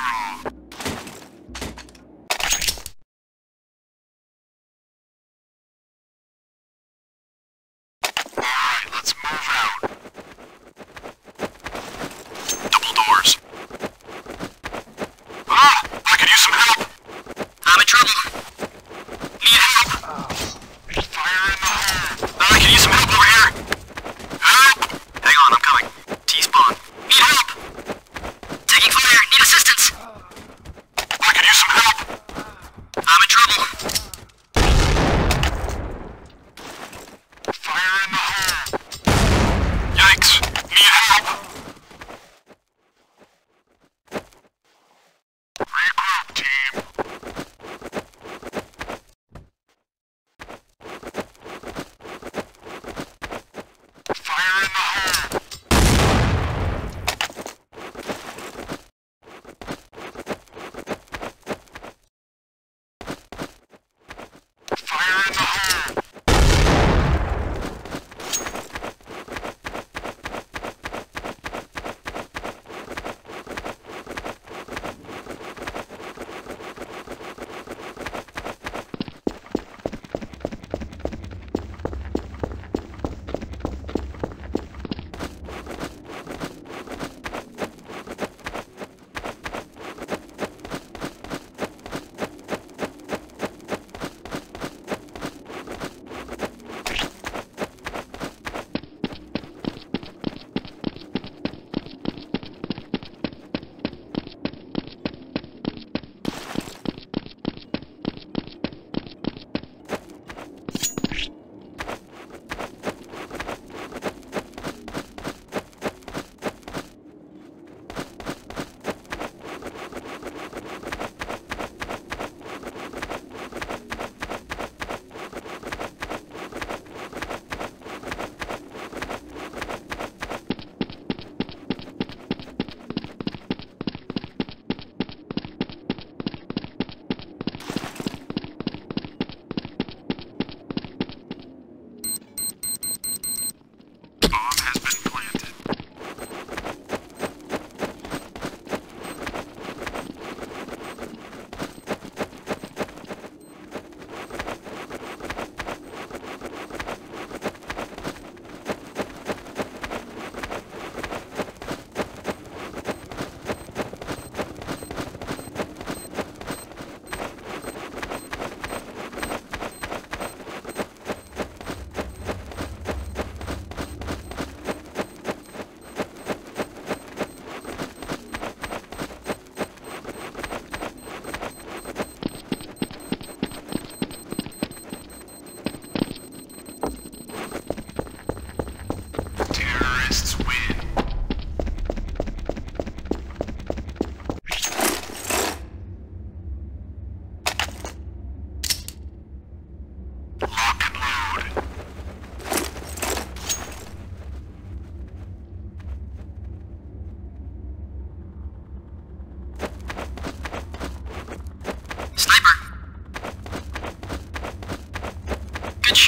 after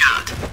shot.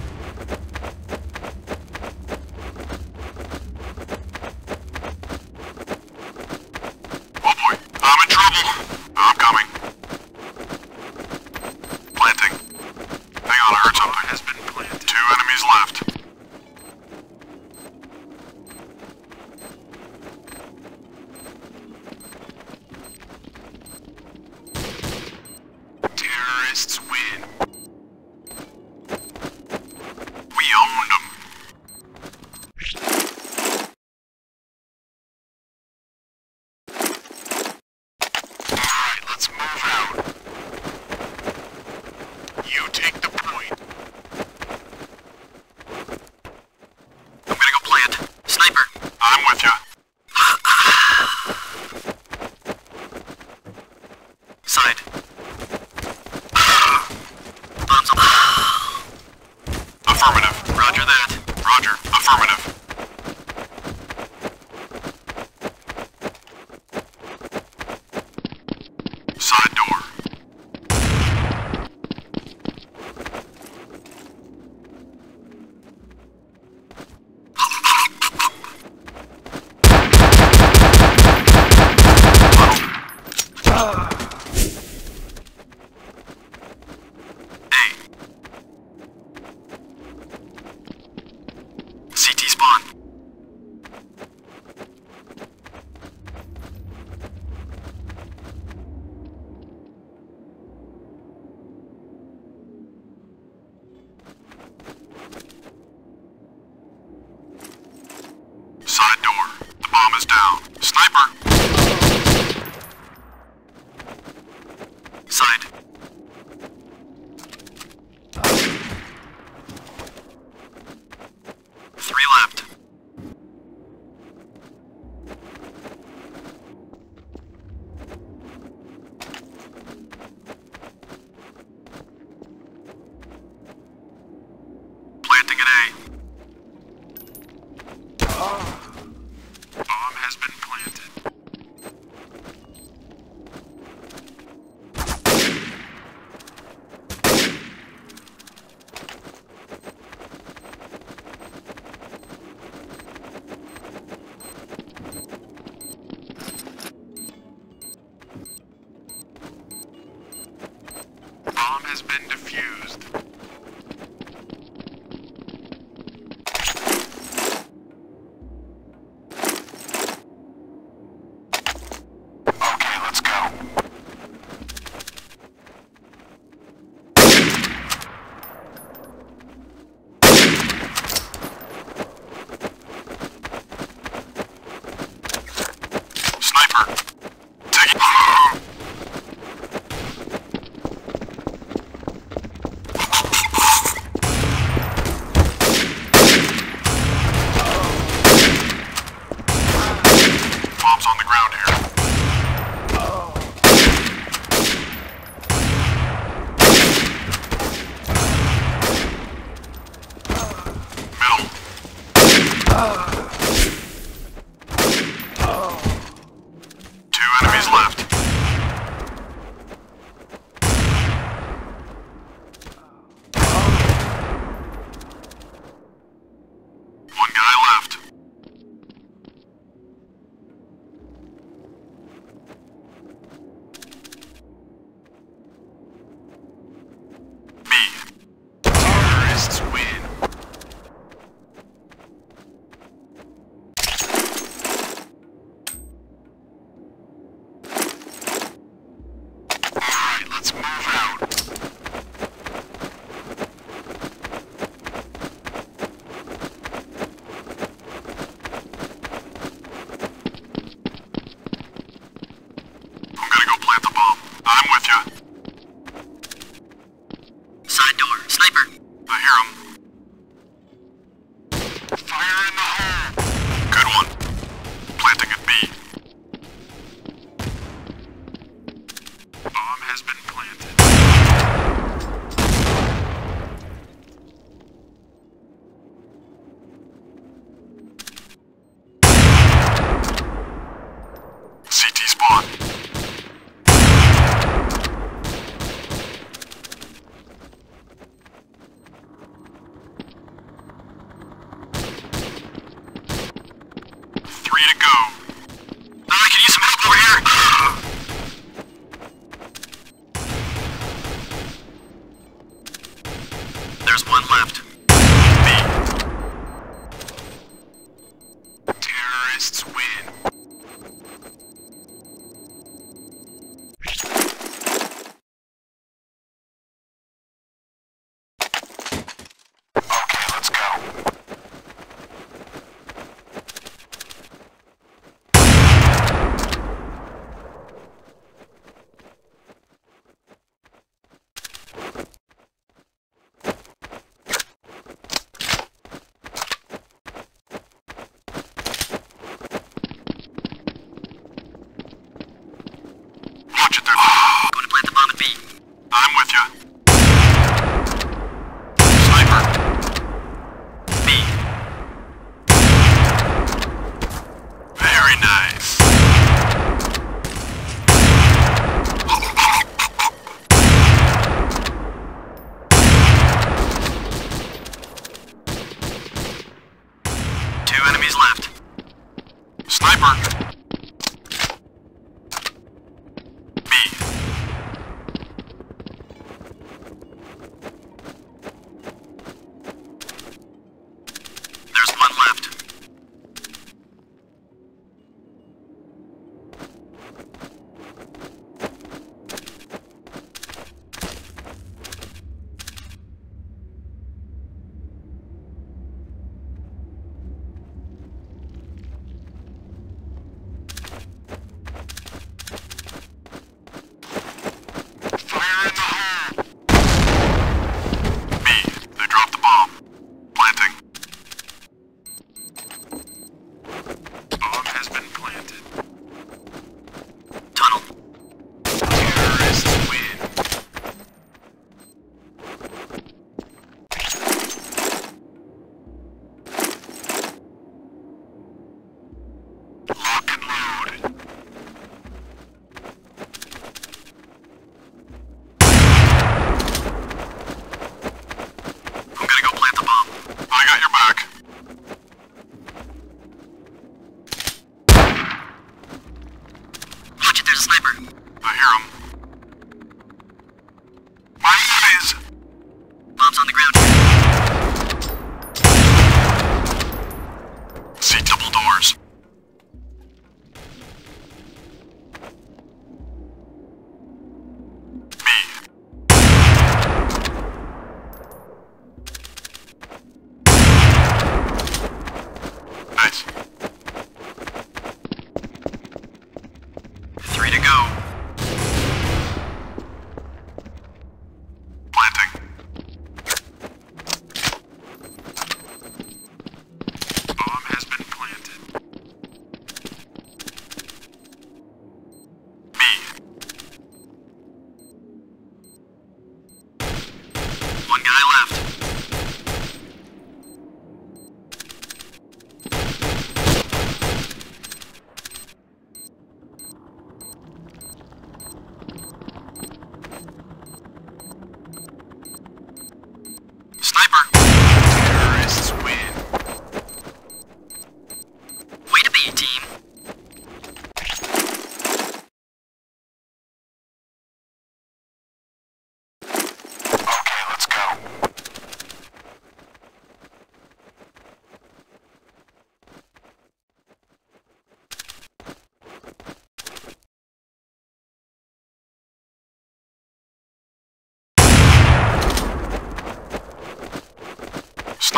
side. Defused.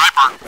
Sniper.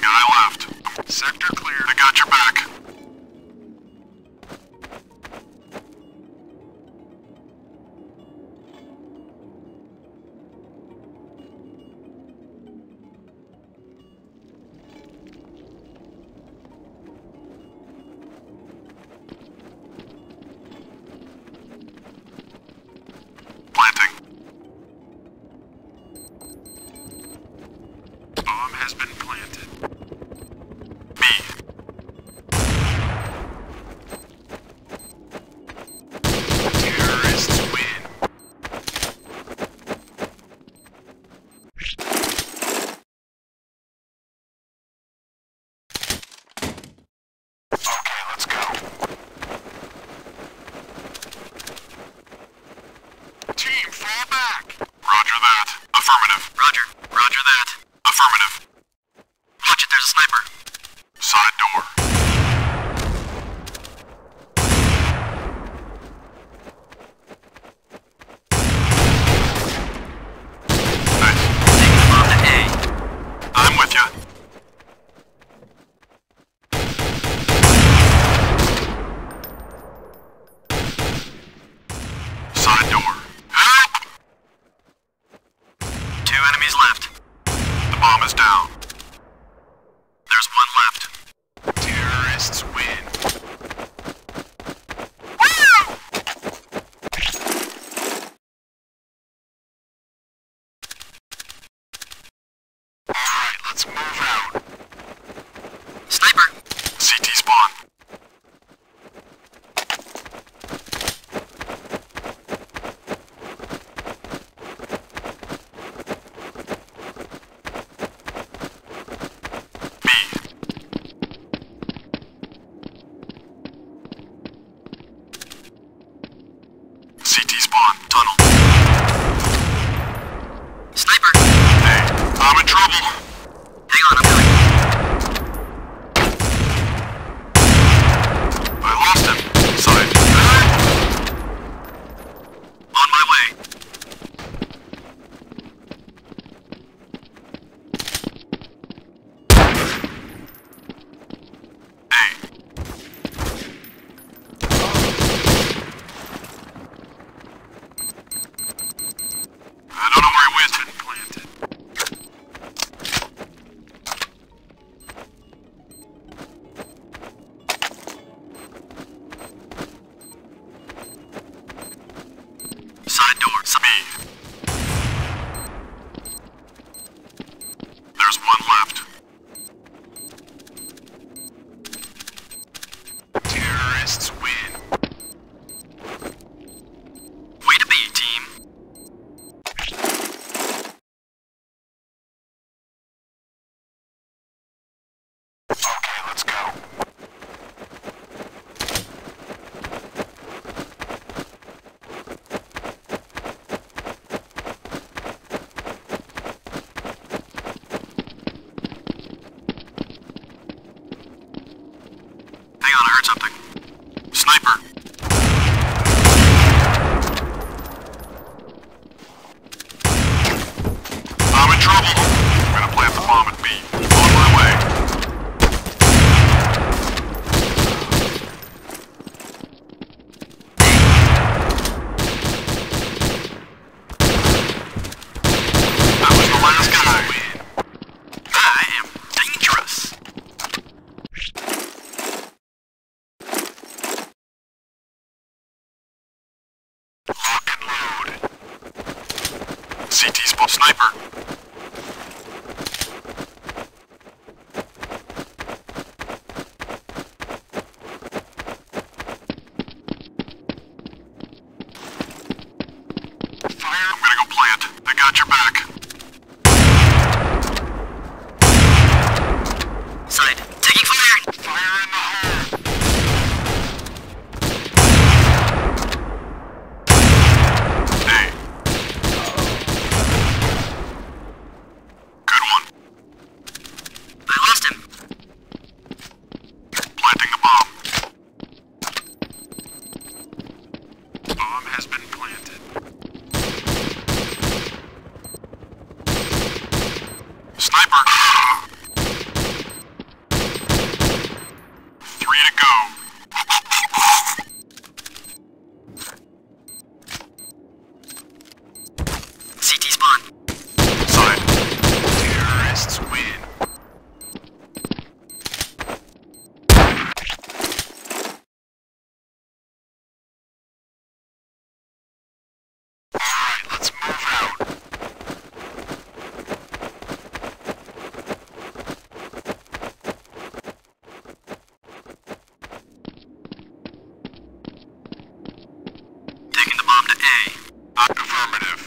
Guy left. Sector clear. I got your back. Affirmative. Roger. Roger that. Affirmative. Watch it, there's a sniper. Side door. Affirmative.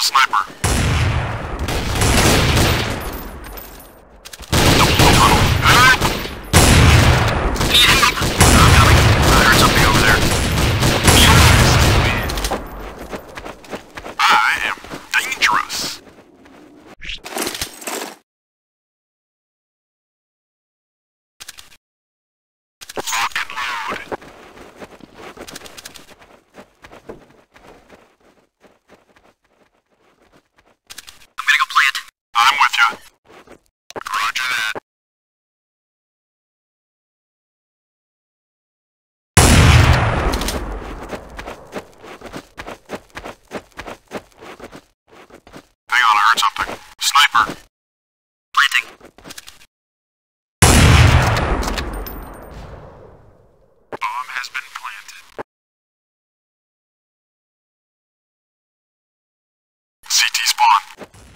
Sniper. CT spawn.